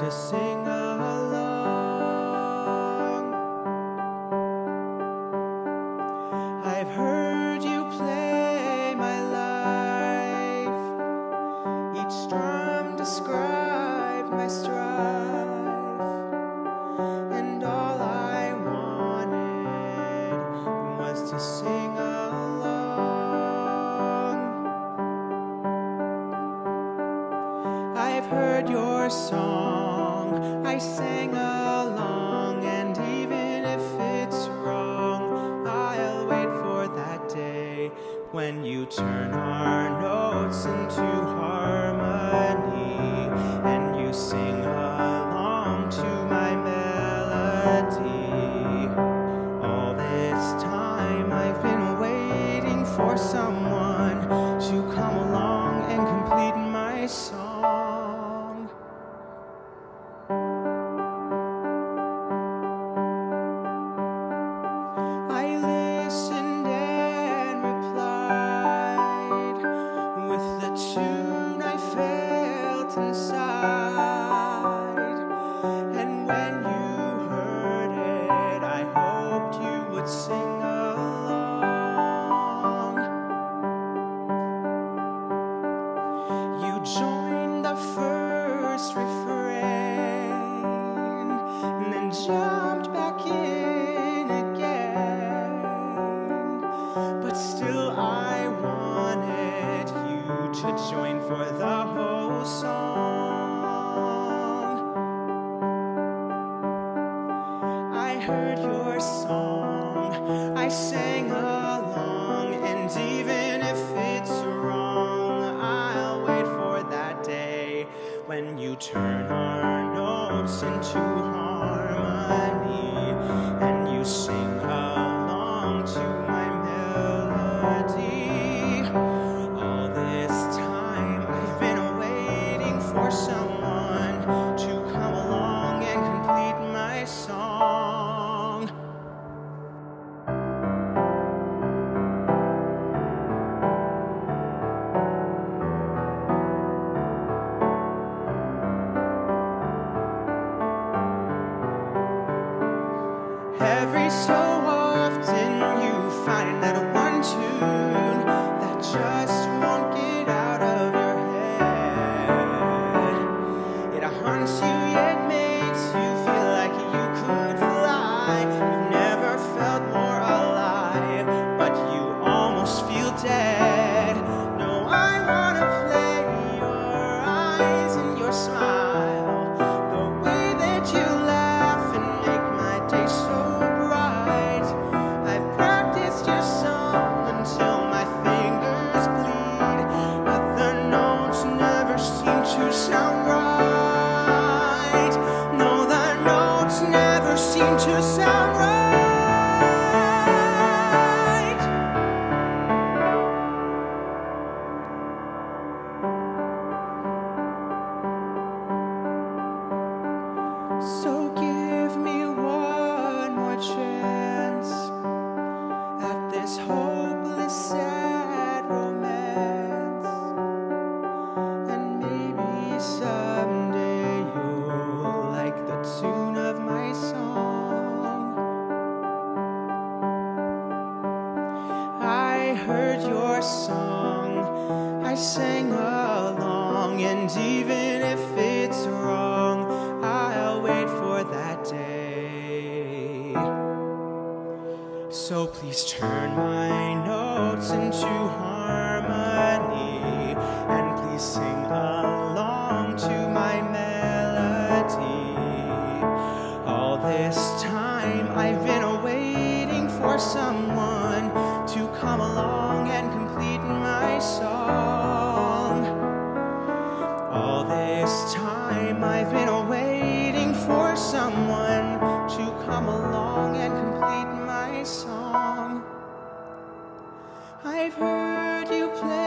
to sing along. I've heard you play my life, each strum described my strife, and all I wanted was to sing along. I've heard your song, I sang along, and even if it's wrong, I'll wait for that day when you turn our notes into harmony and you sing along to my melody. All this time I've been waiting for someone joined the first refrain and then jumped back in again. But still, I wanted you to join for the whole song. I heard your song, I sang along, and even if turn our notes into Every so often you find that one tune that just won't get out of your head. It haunts you seem to sound right. So heard your song, I sang along, and even if it's wrong, I'll wait for that day. So please turn my notes into harmony, song. I've heard you play